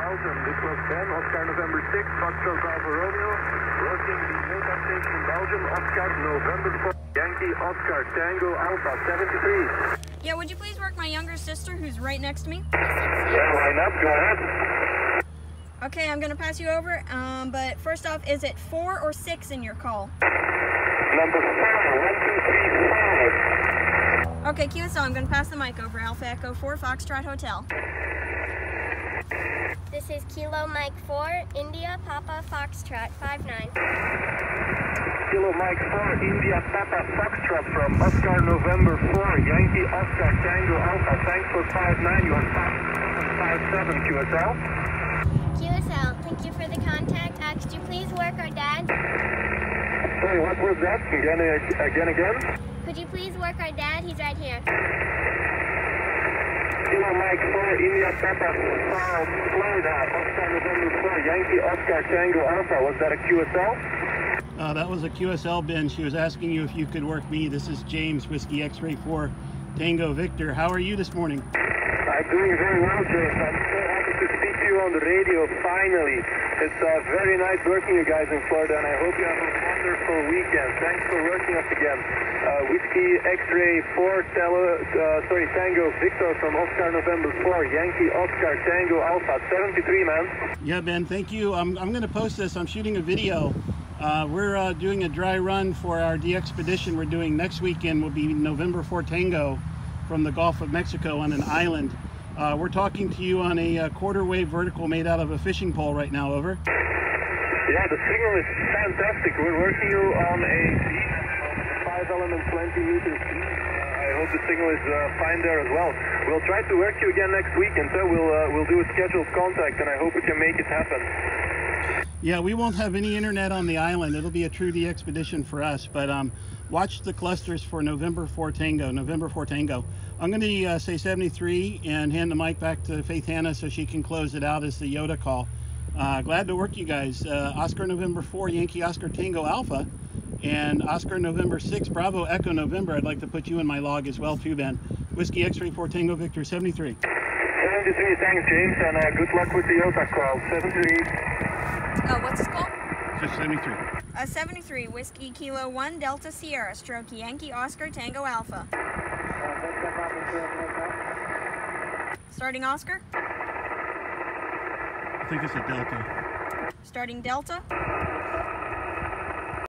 Belgium. This was Ben, Oscar November 6, Foxtrot Alfa Romeo, working the Delta station Belgium, Oscar November 4, Yankee Oscar Tango Alpha 73. Yeah, would you please work my younger sister who's right next to me? Yeah, line up, go ahead. Okay, I'm gonna pass you over. Um, but first off, is it four or six in your call? Number 4, 1235. Okay, QSL, I'm gonna pass the mic over. Alpha Echo 4 Foxtrot Hotel. This is Kilo Mike 4, India Papa Foxtrot 59. Kilo Mike 4, India Papa Foxtrot from Oscar November 4, Yankee Oscar Tango Alpha. Thanks for 59, you are 57 QSL. QSL, thank you for the contact. Uh, could you please work our dad? Sorry, what was that? Again, again, again? Could you please work our dad? He's right here. Kilo Mike 4, India Papa, South Florida, Oscar November 4, Yankee Oscar Tango Alpha. Was that a QSL? Uh, that was a QSL Ben. She was asking you if you could work me. This is James, Whiskey X-Ray 4, Tango Victor. How are you this morning? I'm doing very well, James. I'm so happy to speak to you on the radio, finally. It's uh, very nice working you guys in Florida, and I hope you have a wonderful weekend. Thanks for working us again. Uh, Whiskey X-Ray 4, tele, uh, sorry, Tango Victor from Oscar November 4, Yankee Oscar Tango Alpha 73, man. Yeah, Ben, thank you. I'm, I'm going to post this. I'm shooting a video. Uh, we're uh, doing a dry run for our DXpedition we're doing next weekend will be November 4 Tango from the Gulf of Mexico on an island. Uh, we're talking to you on a, uh quarter wave vertical made out of a fishing pole right now, over. Yeah, the signal is fantastic. We're working you on a 5 element 20 meters. Uh, I hope the signal is uh, fine there as well. We'll try to work you again next week, and So we'll, uh, we'll do a scheduled contact, and I hope we can make it happen. Yeah, we won't have any internet on the island. It'll be a true DXpedition for us, but um, watch the clusters for November 4 Tango, November 4 Tango. I'm going to uh, say 73 and hand the mic back to Faith Hannah so she can close it out as the YOTA call. Uh, glad to work you guys. Uh, Oscar November 4, Yankee Oscar Tango Alpha, and Oscar November 6, Bravo Echo November. I'd like to put you in my log as well too, Ben. Whiskey X-Ray 4 Tango Victor 73. 73, thanks, James, and uh, good luck with the YOTA call. 73. Oh, what's his call? Just 73. Uh, 73, Whiskey Kilo 1 Delta Sierra, stroke Yankee Oscar Tango Alpha. Starting Oscar, I think it's a Delta. starting Delta,